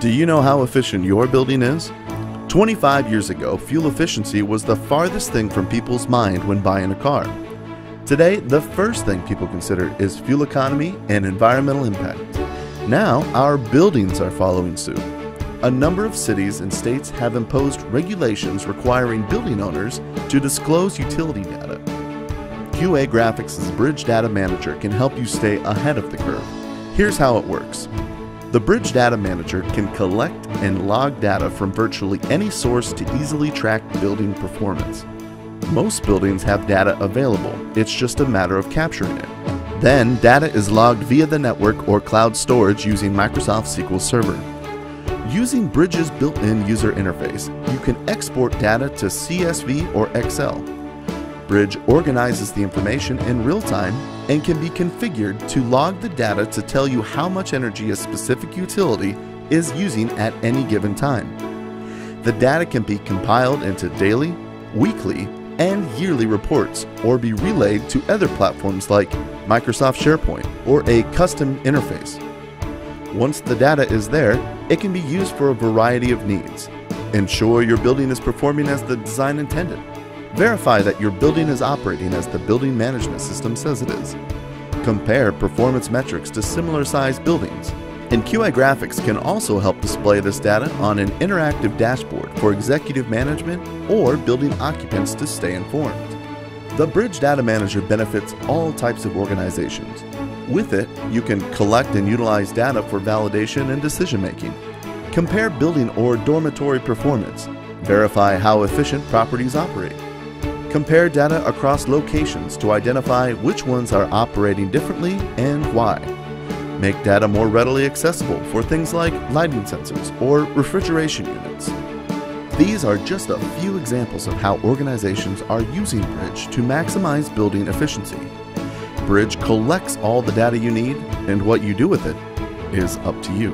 Do you know how efficient your building is? 25 years ago, fuel efficiency was the farthest thing from people's mind when buying a car. Today, the first thing people consider is fuel economy and environmental impact. Now, our buildings are following suit. A number of cities and states have imposed regulations requiring building owners to disclose utility data. QA Graphics' Bridge Data Manager can help you stay ahead of the curve. Here's how it works. The Bridge Data Manager can collect and log data from virtually any source to easily track building performance. Most buildings have data available, it's just a matter of capturing it. Then, data is logged via the network or cloud storage using Microsoft SQL Server. Using Bridge's built-in user interface, you can export data to CSV or Excel. Bridge organizes the information in real time and can be configured to log the data to tell you how much energy a specific utility is using at any given time. The data can be compiled into daily, weekly, and yearly reports or be relayed to other platforms like Microsoft SharePoint or a custom interface. Once the data is there, it can be used for a variety of needs. Ensure your building is performing as the design intended Verify that your building is operating as the building management system says it is. Compare performance metrics to similar sized buildings. And QA Graphics can also help display this data on an interactive dashboard for executive management or building occupants to stay informed. The Bridge Data Manager benefits all types of organizations. With it, you can collect and utilize data for validation and decision making. Compare building or dormitory performance. Verify how efficient properties operate Compare data across locations to identify which ones are operating differently and why. Make data more readily accessible for things like lighting sensors or refrigeration units. These are just a few examples of how organizations are using Bridge to maximize building efficiency. Bridge collects all the data you need, and what you do with it is up to you.